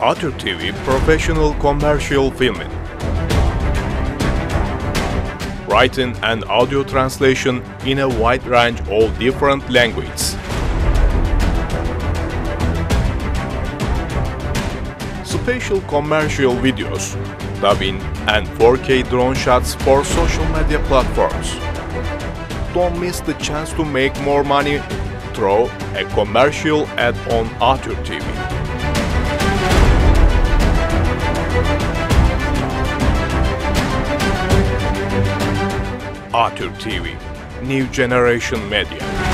A Türk TV Professional Commercial Filming Writing and audio translation in a wide range of different languages. Special commercial videos, dubbing and 4K drone shots for social media platforms. Don't miss the chance to make more money through a commercial ad on A Türk TV. A Türk TV, New Generation Media.